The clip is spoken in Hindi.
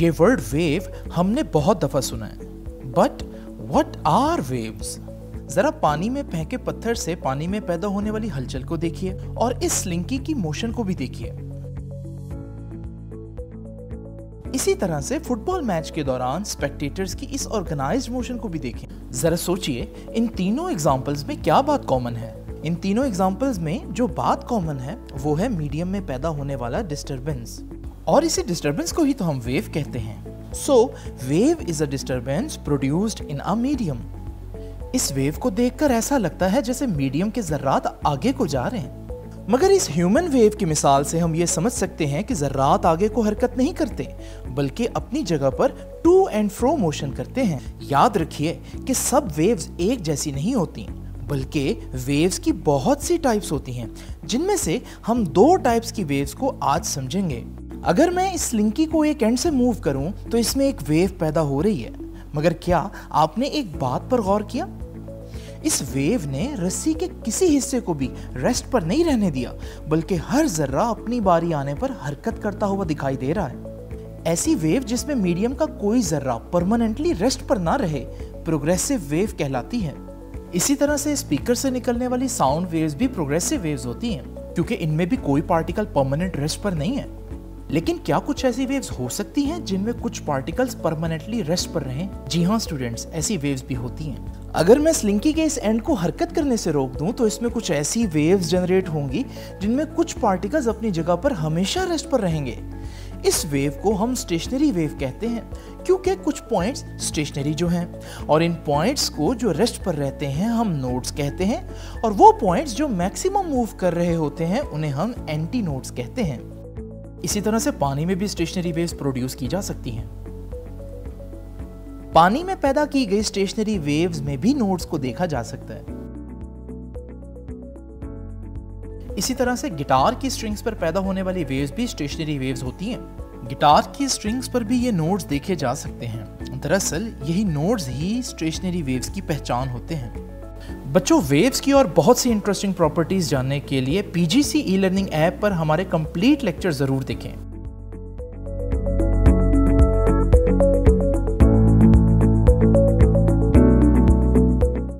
ये वर्ड वेव हमने बहुत दफ़ा सुना है। बट वट आर वेव्स जरा पानी में फेंके पत्थर से पानी में पैदा होने वाली हलचल को देखिए और इस स्लिंकी की मोशन को भी देखिए। इसी तरह से फुटबॉल मैच के दौरान स्पेक्टेटर्स की इस ऑर्गेनाइज्ड मोशन को भी देखें जरा सोचिए, इन तीनों एग्जांपल्स में क्या बात कॉमन है? इन तीनों एग्जांपल्स में जो बात कॉमन है, वो है मीडियम में पैदा होने वाला डिस्टरबेंस और इसी डिस्टरबेंस को ही तो हम वेव कहते हैं। So wave is a disturbance produced in a medium इस वेव को देखकर ऐसा लगता है जैसे मीडियम के जर्रात आगे को जा रहे हैं। मगर इस ह्यूमन वेव की मिसाल से हम ये समझ सकते हैं कि जर्रात आगे को हरकत नहीं करते, बल्कि अपनी जगह पर टू एंड फ्रो मोशन करते हैं। याद रखिए कि सब वेव्स एक जैसी नहीं होती, बल्कि वेव्स की बहुत सी टाइप्स होती हैं, जिनमें से हम दो टाइप्स की वेव्स को आज समझेंगे। अगर मैं इस लिंकी को एक एंड से मूव करूँ तो इसमें एक वेव पैदा हो रही है। मगर क्या आपने एक बात पर गौर किया? इस वेव ने रस्सी के किसी हिस्से को भी रेस्ट पर नहीं रहने दिया, बल्कि हर जर्रा अपनी बारी आने पर हरकत करता हुआ दिखाई दे रहा है। ऐसी वेव जिसमें मीडियम का कोई जर्रा परमानेंटली रेस्ट पर ना रहे प्रोग्रेसिव वेव कहलाती है। इसी तरह से स्पीकर से निकलने वाली साउंड वेव्स भी प्रोग्रेसिव वेव्स होती हैं, क्योंकि इनमें भी कोई पार्टिकल परमानेंट रेस्ट पर नहीं है। लेकिन क्या कुछ ऐसी वेव्स हो सकती हैं जिनमें कुछ पार्टिकल्स परमानेंटली रेस्ट पर रहें? जी हाँ स्टूडेंट्स ऐसी वेव्स भी होती हैं। अगर मैं स्लिंकी के इस एंड को हरकत करने से रोक दूँ तो इसमें कुछ ऐसी वेव्स जनरेट होंगी जिनमें कुछ पार्टिकल्स अपनी जगह पर हमेशा रेस्ट पर रहेंगे। इस वेव को हम स्टेशनरी वेव कहते हैं, क्योंकि कुछ पॉइंट्स स्टेशनरी जो हैं, और इन पॉइंट्स को जो रेस्ट पर रहते हैं, हम नोड्स कहते हैं, और वो पॉइंट्स जो मैक्सिमम मूव कर रहे होते हैं, उन्हें हम एंटी नोड्स कहते हैं। इसी तरह से पानी में भी स्टेशनरी वेव्स प्रोड्यूस की जा सकती हैं। पानी में पैदा की गई स्टेशनरी वेव्स में भी नोड्स को देखा जा सकता है। इसी तरह से गिटार की स्ट्रिंग्स पर पैदा होने वाली वेव्स भी स्टेशनरी वेव्स होती हैं। गिटार की स्ट्रिंग्स पर भी ये नोड्स देखे जा सकते हैं। दरअसल, यही नोड्स ही स्टेशनरी वेव्स की पहचान होते हैं। बच्चों वेव्स की और बहुत सी इंटरेस्टिंग प्रॉपर्टीज़ जानने के लिए पीजीसी ई लर्निंग ऐप पर हमारे कंप्लीट लेक्चर ज़रूर देखें।